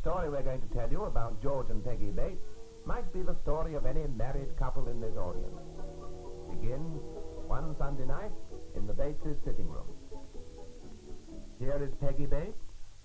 story we're going to tell you about George and Peggy Bates might be the story of any married couple in this audience. Begins one Sunday night in the Bates' sitting room. Here is Peggy Bates,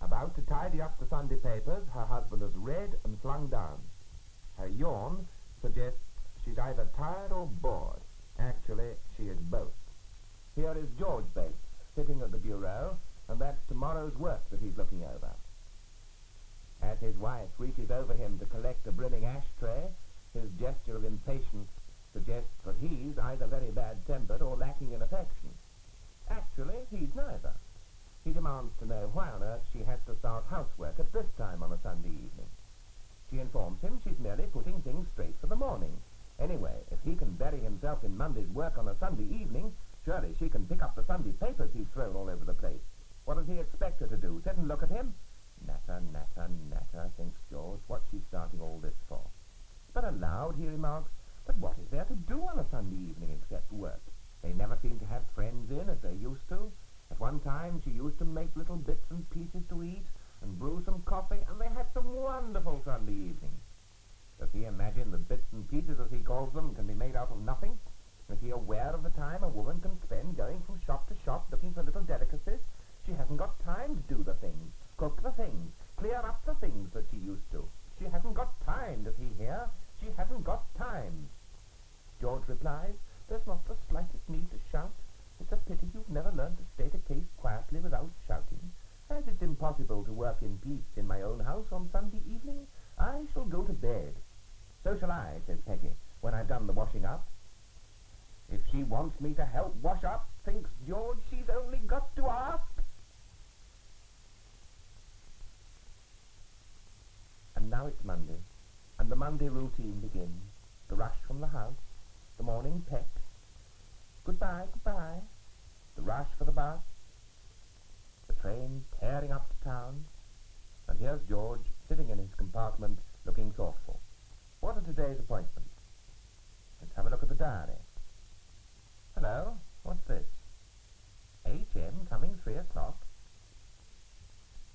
about to tidy up the Sunday papers her husband has read and flung down. Her yawn suggests she's either tired or bored. Actually, she is both. Here is George Bates, sitting at the bureau, and that's tomorrow's work that he's looking over. As his wife reaches over him to collect a brimming ashtray, his gesture of impatience suggests that he's either very bad-tempered or lacking in affection. Actually, he's neither. He demands to know why on earth she has to start housework at this time on a Sunday evening. She informs him she's merely putting things straight for the morning. Anyway, if he can bury himself in Monday's work on a Sunday evening, surely she can pick up the Sunday papers he's thrown all over the place. What does he expect her to do? Sit and look at him? Natter, natter, natter, thinks George. What's she starting all this for? But aloud he remarks, but what is there to do on a Sunday evening except work? They never seem to have friends in as they used to. At one time she used to make little bits and pieces to eat and brew some coffee, and they had some wonderful Sunday evenings. Does he imagine the bits and pieces, as he calls them, can be made out of nothing? Is he aware of the time a woman can spend going from shop to shop looking for little delicacies? She hasn't got time to do the things, cook the things, clear up the things that she used to. She hasn't got time, does he hear? She hasn't got time. George replies, there's not the slightest need to shout. It's a pity you've never learned to state a case quietly without shouting. As it's impossible to work in peace in my own house on Sunday evening, I shall go to bed. So shall I, says Peggy, when I've done the washing up. If she wants me to help wash up, thinks George, she's only got to ask. And now it's Monday, and the Monday routine begins. The rush from the house, the morning peck. Goodbye, goodbye. The rush for the bus, the train tearing up to town, and here's George sitting in his compartment looking thoughtful. What are today's appointments? Let's have a look at the diary. Hello, what's this? H.M. coming three o'clock.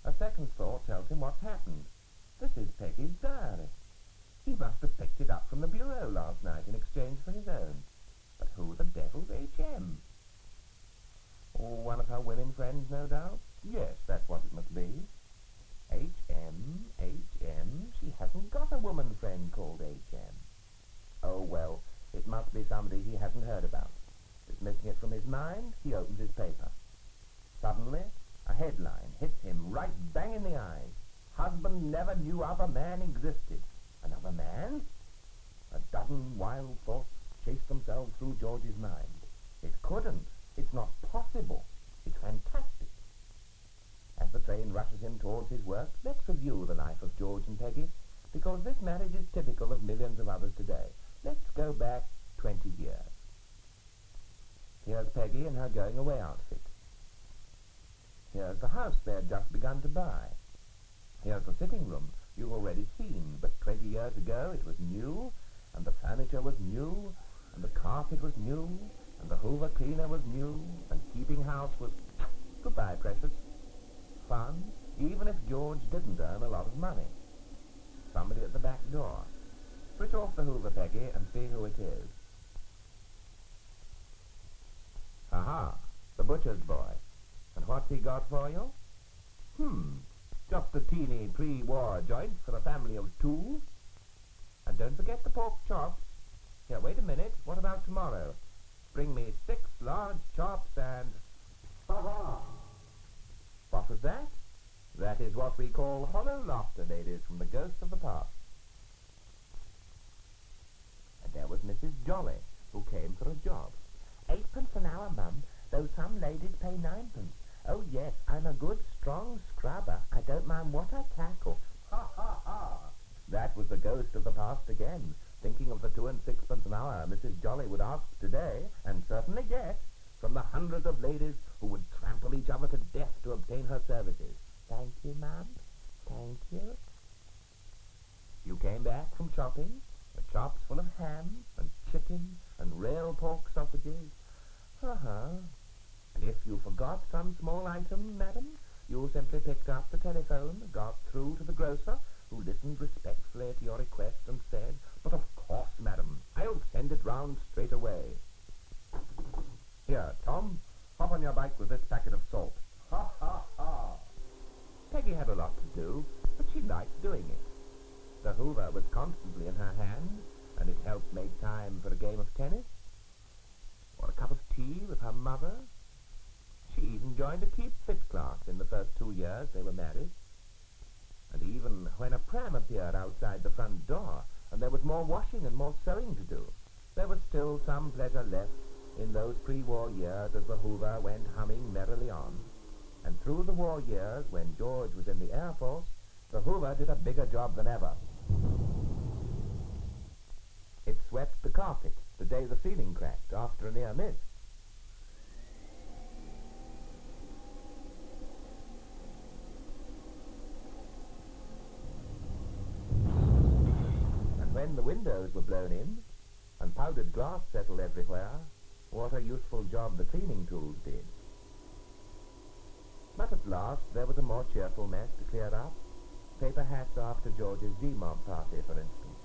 A second thought tells him what's happened. This is Peggy's diary. He must have picked it up from the bureau last night in exchange for his own. But who the devil's H.M.? Oh, one of her women friends, no doubt? Yes, that's what it must be. H.M., H.M., she hasn't got a woman friend called H.M. Oh, well, it must be somebody he hasn't heard about. Dismissing it from his mind, he opens his paper. Suddenly, a headline hits him right bang in the eyes. Husband never knew other man existed. Another man? A dozen wild thoughts chased themselves through George's mind. It couldn't. It's not possible. It's fantastic. As the train rushes him towards his work, let's review the life of George and Peggy, because this marriage is typical of millions of others today. Let's go back 20 years. Here's Peggy in her going-away outfit. Here's the house they had just begun to buy. Here's the sitting room you've already seen, but 20 years ago it was new, and the furniture was new, and the carpet was new, and the Hoover cleaner was new, and keeping house was... Goodbye, precious. Fun, even if George didn't earn a lot of money. Somebody at the back door. Switch off the Hoover, Peggy, and see who it is. Aha, the butcher's boy. And what's he got for you? Hmm, just a teeny pre-war joint for a family of two. And don't forget the pork chops. Here, wait a minute. What about tomorrow? Bring me six large chops and... Ha-ha! What was that? That is what we call hollow laughter, ladies, from the ghost of the past. And there was Mrs. Jolly, who came for a job. Eightpence an hour, mum, though some ladies pay ninepence. Oh, yes, I'm a good, strong scrubber. I don't mind what I tackle. Ha, ha, ha! That was the ghost of the past again, thinking of the two and sixpence an hour Mrs. Jolly would ask today, and certainly get, from the hundreds of ladies who would trample each other to death to obtain her services. Thank you, ma'am. Thank you. You came back from shopping, the chops full of ham and chicken and rail pork sausages. Uh-huh. If you forgot some small item, madam, You simply picked up the telephone, got through to the grocer, who listened respectfully to your request and said, But of course, madam, I'll send it round straight away. Here, Tom, hop on your bike with this packet of salt. Ha, ha, ha. Peggy had a lot to do, but she liked doing it. The Hoover was constantly in her hand, and it helped make time for a game of tennis, or a cup of tea with her mother. Even joined a keep fit class in the first two years they were married. And even when a pram appeared outside the front door, and there was more washing and more sewing to do, there was still some pleasure left in those pre-war years as the Hoover went humming merrily on. And through the war years, when George was in the Air Force, the Hoover did a bigger job than ever. It swept the carpet the day the ceiling cracked after a near miss. And when the windows were blown in, and powdered glass settled everywhere, what a useful job the cleaning tools did. But at last there was a more cheerful mess to clear up. Paper hats after George's D-mob party, for instance.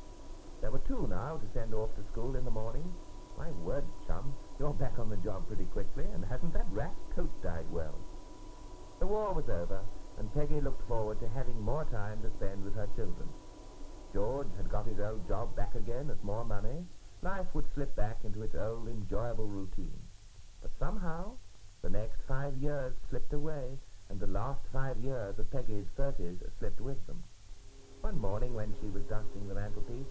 There were two now to send off to school in the morning. My word, chum, you're back on the job pretty quickly, and hasn't that rat coat dyed well? The war was over, and Peggy looked forward to having more time to spend with her children. George had got his old job back again at more money. Life would slip back into its old enjoyable routine. But somehow, the next five years slipped away, and the last five years of Peggy's thirties slipped with them. One morning when she was dusting the mantelpiece,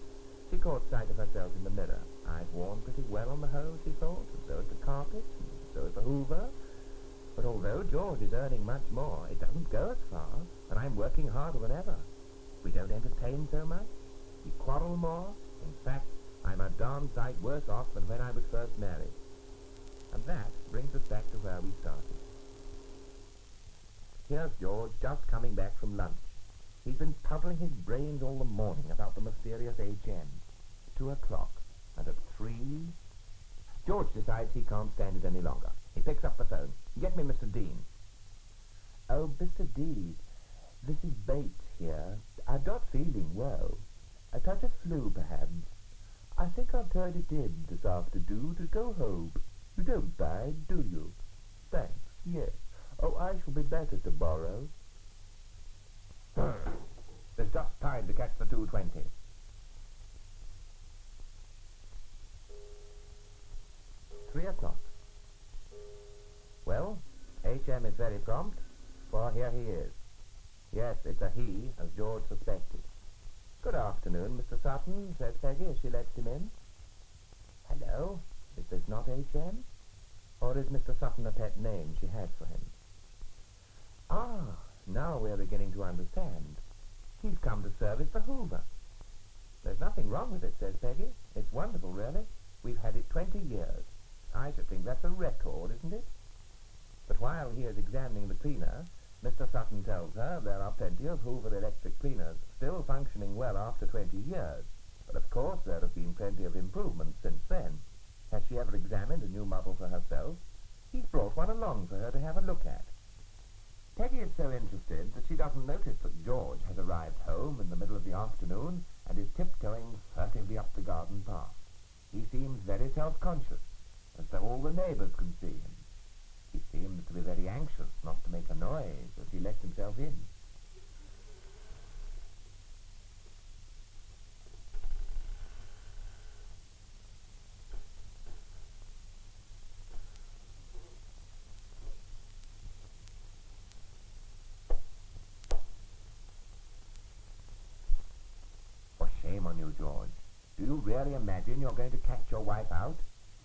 she caught sight of herself in the mirror. I've worn pretty well on the whole, she thought, and so is the carpet, and so is the hoover. But although George is earning much more, it doesn't go as far, and I'm working harder than ever. We don't entertain so much. We quarrel more. In fact, I'm a darn sight worse off than when I was first married. And that brings us back to where we started. Here's George just coming back from lunch. He's been puzzling his brains all the morning about the mysterious HM. Two o'clock, and at three... George decides he can't stand it any longer. He picks up the phone. Get me Mr. Dean. Oh, Mr. Dean, this is Bates here. I'm not feeling well. A touch of flu, perhaps. I think I'll turn it in this afternoon to go home. You don't mind, do you? Thanks, yes. Oh, I shall be better tomorrow. There's just time to catch the 220. Three o'clock. Well, H.M. is very prompt, for here he is. Yes, it's a he, as George suspected. Good afternoon, Mr. Sutton, says Peggy as she lets him in. Hello? Is this not H.M.? Or is Mr. Sutton a pet name she has for him? Ah, now we're beginning to understand. He's come to service the Hoover. There's nothing wrong with it, says Peggy. It's wonderful, really. We've had it 20 years. I should think that's a record, isn't it? But while he is examining the cleaner, Mr. Sutton tells her there are plenty of Hoover electric cleaners still functioning well after 20 years. But of course there have been plenty of improvements since then. Has she ever examined a new model for herself? He's brought one along for her to have a look at. Peggy is so interested that she doesn't notice that George has arrived home in the middle of the afternoon and is tiptoeing furtively up the garden path. He seems very self-conscious, as though all the neighbours can see him. He seemed to be very anxious not to make a noise as he let himself in. For shame on you, George. Do you really imagine you're going to catch your wife out?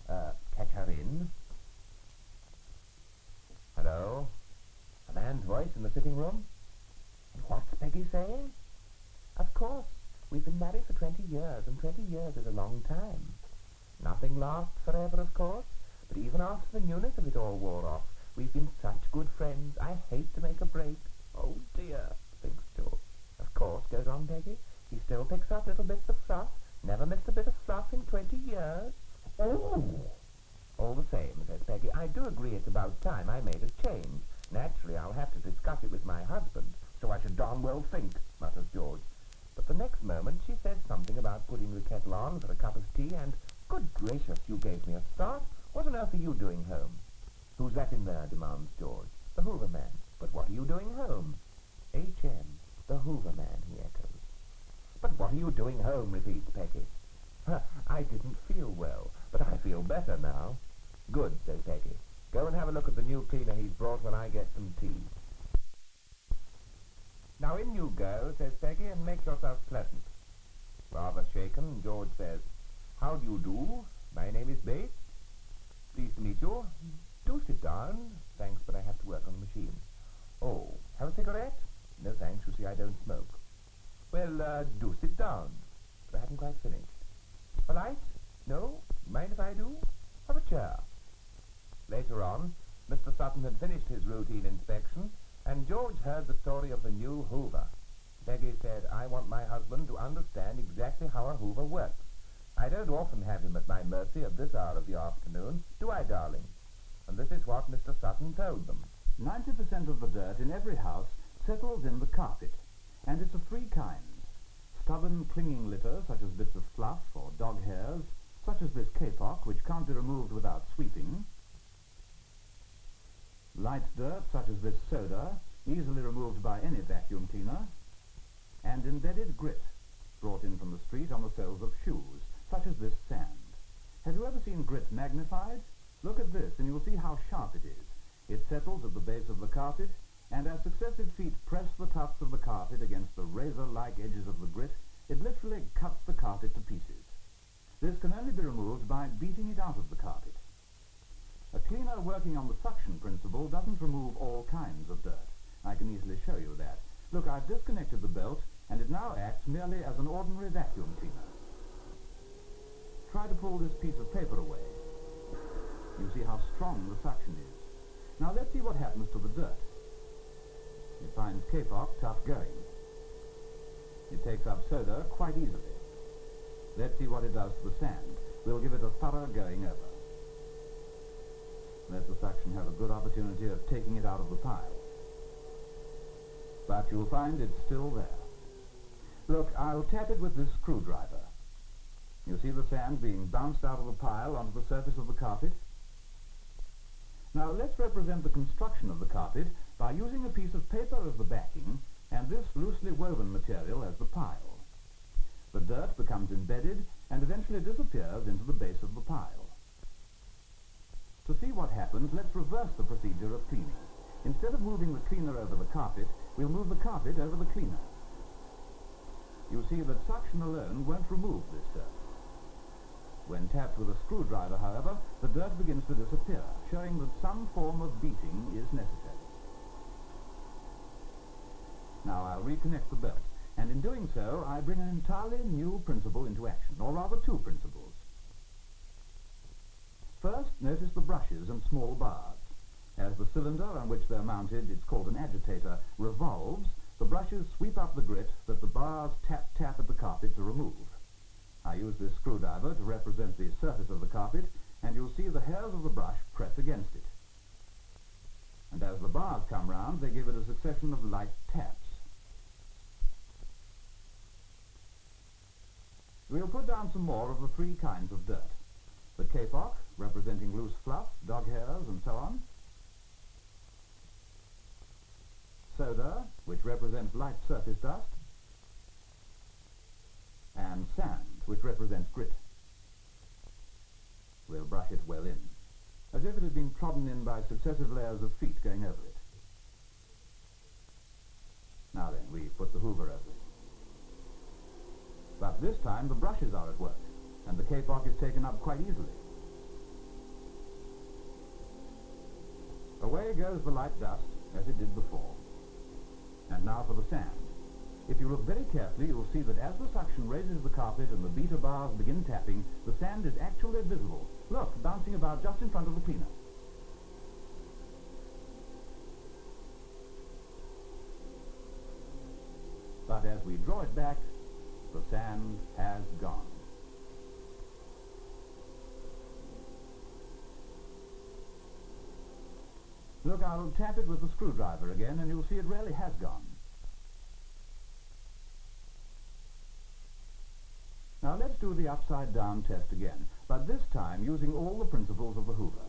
Uh, catch her in? Hello? A man's voice in the sitting room? What's Peggy saying? Of course. We've been married for 20 years, and 20 years is a long time. Nothing lasts forever, of course, but even after the newness of it all wore off, we've been such good friends. I hate to make a break. Oh, dear, thinks George. Of course, goes on Peggy. He still picks up little bits of fluff. Never missed a bit of fluff in 20 years. Oh! All the same, says Peggy, I do agree it's about time I made a change. Naturally, I'll have to discuss it with my husband, so I should darn well think, mutters George. But the next moment she says something about putting the kettle on for a cup of tea and, good gracious, you gave me a start. What on earth are you doing home? Who's that in there, demands George. You go, says Peggy, and make yourself pleasant. Rather shaken, George says, How do you do? My name is Bates. Pleased to meet you. Do sit down. Thanks, but I have to work on the machine. Oh, have a cigarette? No thanks, you see I don't smoke. Well, uh, do sit down. But I haven't quite finished. A light? No? Mind if I do? Have a chair. Later on, Mr. Sutton had finished his routine inspection, and George heard the story of the new Hoover. Peggy said, I want my husband to understand exactly how a Hoover works. I don't often have him at my mercy at this hour of the afternoon, do I, darling? And this is what Mr. Sutton told them. 90% of the dirt in every house settles in the carpet, and it's of three kinds. Stubborn clinging litter, such as bits of fluff or dog hairs, such as this kapok, which can't be removed without sweeping. Light dirt, such as this soda, easily removed by any vacuum cleaner. And embedded grit, brought in from the street on the soles of shoes, such as this sand. Have you ever seen grit magnified? Look at this, and you'll see how sharp it is. It settles at the base of the carpet, and as successive feet press the tufts of the carpet against the razor-like edges of the grit, it literally cuts the carpet to pieces. This can only be removed by beating it out of the carpet. A cleaner working on the suction principle doesn't remove all kinds of dirt. I can easily show you that. Look, I've disconnected the belt, and it now acts merely as an ordinary vacuum cleaner. Try to pull this piece of paper away. You see how strong the suction is. Now let's see what happens to the dirt. It finds kapok tough going. It takes up soda quite easily. Let's see what it does to the sand. We'll give it a thorough going over. Let the suction have a good opportunity of taking it out of the pile. But you'll find it's still there. Look, I'll tap it with this screwdriver. You see the sand being bounced out of the pile onto the surface of the carpet? Now let's represent the construction of the carpet by using a piece of paper as the backing and this loosely woven material as the pile. The dirt becomes embedded and eventually disappears into the base of the pile. To see what happens, let's reverse the procedure of cleaning. Instead of moving the cleaner over the carpet, we'll move the carpet over the cleaner. You see that suction alone won't remove this dirt. When tapped with a screwdriver, however, the dirt begins to disappear, showing that some form of beating is necessary. Now I'll reconnect the belt, and in doing so, I bring an entirely new principle into action, or rather two principles. First, notice the brushes and small bars. As the cylinder on which they're mounted, it's called an agitator, revolves, the brushes sweep up the grit that the bars tap-tap at the carpet to remove. I use this screwdriver to represent the surface of the carpet, and you'll see the hairs of the brush press against it. And as the bars come round, they give it a succession of light taps. We'll put down some more of the three kinds of dirt. The kapok, representing loose fluff, dog hairs, and so on. Soda, which represents light surface dust. And sand, which represents grit. We'll brush it well in, as if it had been trodden in by successive layers of feet going over it. Now then, we put the hoover over it. But this time the brushes are at work, and the kapok is taken up quite easily. Away goes the light dust, as it did before. And now for the sand. If you look very carefully, you'll see that as the suction raises the carpet and the beater bars begin tapping, the sand is actually visible. Look, bouncing about just in front of the cleaner. But as we draw it back, the sand has gone. Look, I'll tap it with the screwdriver again, and you'll see it really has gone. Now let's do the upside down test again, but this time using all the principles of the Hoover.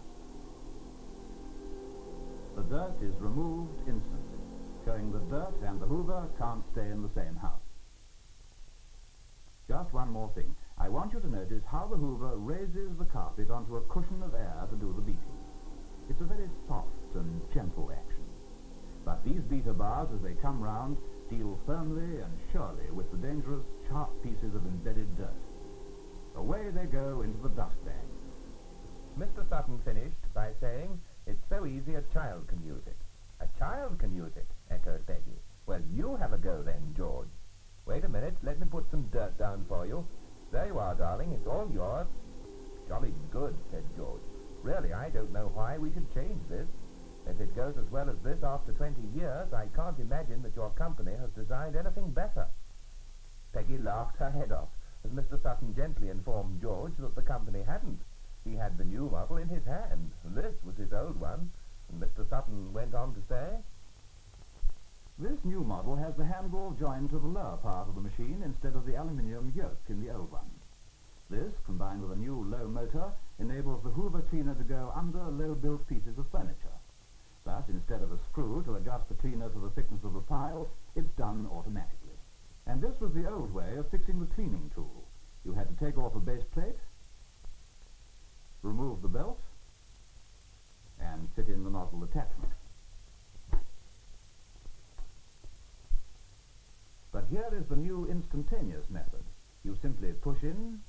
The dirt is removed instantly, showing the dirt and the Hoover can't stay in the same house. Just one more thing. I want you to notice how the Hoover raises the carpet onto a cushion of air to do the beating. It's a very soft, and gentle action. But these beater bars, as they come round, deal firmly and surely with the dangerous, sharp pieces of embedded dirt. Away they go into the dust bag. Mr. Sutton finished by saying, it's so easy a child can use it. A child can use it, echoed Peggy. Well, you have a go then, George. Wait a minute, let me put some dirt down for you. There you are, darling, it's all yours. Jolly good, said George. Really, I don't know why we should change this. If it goes as well as this after 20 years, I can't imagine that your company has designed anything better. Peggy laughed her head off as Mr. Sutton gently informed George that the company hadn't. He had the new model in his hand. This was his old one. And Mr. Sutton went on to say, This new model has the handle joined to the lower part of the machine instead of the aluminium yoke in the old one. This, combined with a new low motor, enables the Hoover cleaner to go under low-built pieces of furniture. But instead of a screw to adjust the cleaner to the thickness of the pile, it's done automatically. And this was the old way of fixing the cleaning tool. You had to take off a base plate, remove the belt, and fit in the nozzle attachment. But here is the new instantaneous method. You simply push in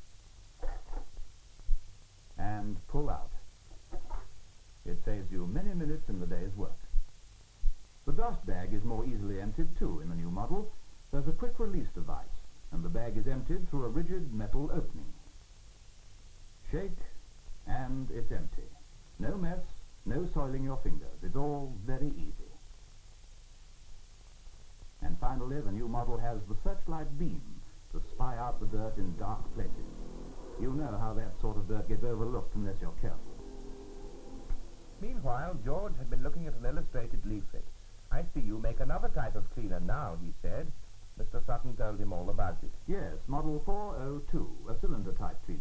and pull out. It saves you many minutes in the day's work. The dust bag is more easily emptied too in the new model. There's a quick release device, and the bag is emptied through a rigid metal opening. Shake, and it's empty. No mess, no soiling your fingers. It's all very easy. And finally, the new model has the searchlight beam to spy out the dirt in dark places. You know how that sort of dirt gets overlooked unless you're careful. Meanwhile, George had been looking at an illustrated leaflet. I see you make another type of cleaner now, he said. Mr. Sutton told him all about it. Yes, model 402, a cylinder-type cleaner,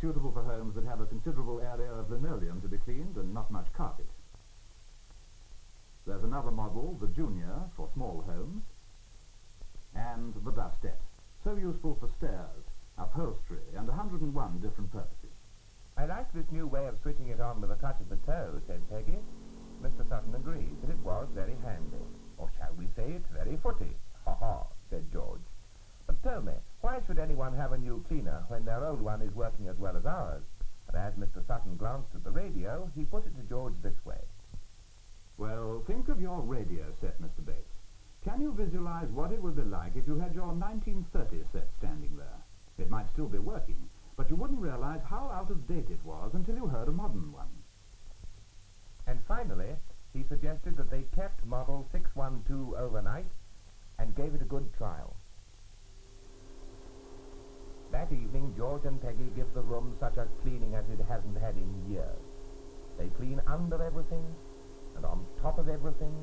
suitable for homes that have a considerable area of linoleum to be cleaned and not much carpet. There's another model, the Junior, for small homes, and the Dustette, so useful for stairs, upholstery, and 101 different purposes. I like this new way of switching it on with a touch of the toe, said Peggy. Mr. Sutton agreed that it was very handy. Or shall we say it's very footy? Ha ha, said George. But tell me, why should anyone have a new cleaner when their old one is working as well as ours? And as Mr. Sutton glanced at the radio, he put it to George this way. Well, think of your radio set, Mr. Bates. Can you visualize what it would be like if you had your 1930 set standing there? It might still be working, but you wouldn't realize how out of date it was until you heard a modern one. And finally, he suggested that they kept Model 612 overnight and gave it a good trial. That evening, George and Peggy give the room such a cleaning as it hasn't had in years. They clean under everything, and on top of everything,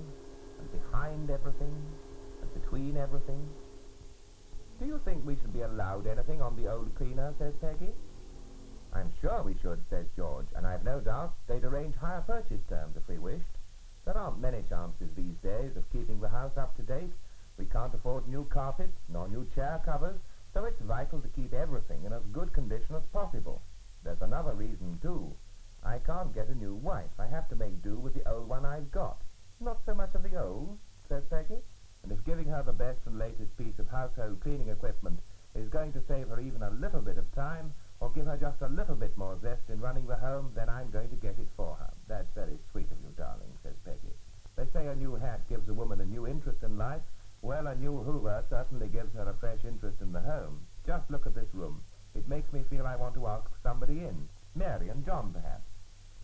and behind everything, and between everything. Do you think we should be allowed anything on the old cleaner, says Peggy. I'm sure we should, says George, and I've no doubt they'd arrange hire purchase terms if we wished. There aren't many chances these days of keeping the house up to date. We can't afford new carpets, nor new chair covers, so it's vital to keep everything in as good condition as possible. There's another reason, too. I can't get a new wife. I have to make do with the old one I've got. Not so much of the old, says Peggy. And if giving her the best and latest piece of household cleaning equipment is going to save her even a little bit of time, or give her just a little bit more zest in running the home, then I'm going to get it for her. That's very sweet of you, darling, says Peggy. They say a new hat gives a woman a new interest in life. Well, a new Hoover certainly gives her a fresh interest in the home. Just look at this room. It makes me feel I want to ask somebody in. Mary and John, perhaps.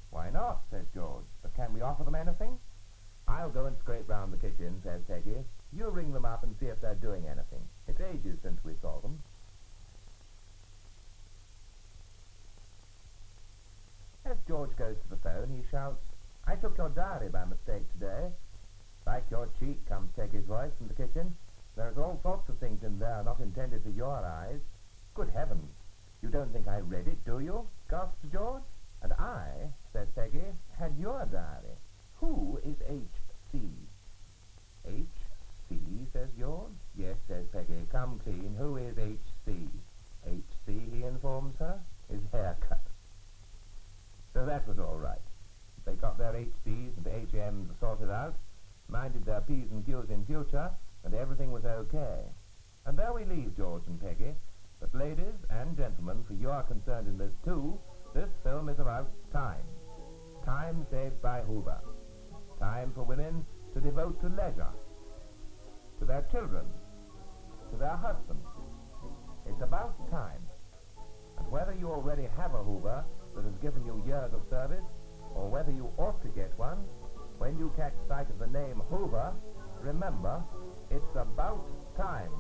Why not, says George. But can we offer them anything? I'll go and scrape round the kitchen, says Peggy. You ring them up and see if they're doing anything. It's ages since we saw them. As George goes to the phone, he shouts, I took your diary by mistake today. Like your cheek, comes Peggy's voice from the kitchen. There's all sorts of things in there not intended for your eyes. Good heavens, You don't think I read it, do you? gasped George. And I, said Peggy, had your diary. Who is H.C.? H.C., says George. Yes, says Peggy. Come clean. Who is H.C.? H.C., he informs her, is haircut. So that was all right. They got their HCs and HMs sorted out, minded their P's and Q's in future, and everything was okay. And there we leave George and Peggy. But ladies and gentlemen, for you are concerned in this too, this film is about time. Time saved by Hoover. Time for women to devote to leisure, to their children, to their husbands. It's about time. And whether you already have a Hoover that has given you years of service, or whether you ought to get one, when you catch sight of the name Hoover, remember, it's about time.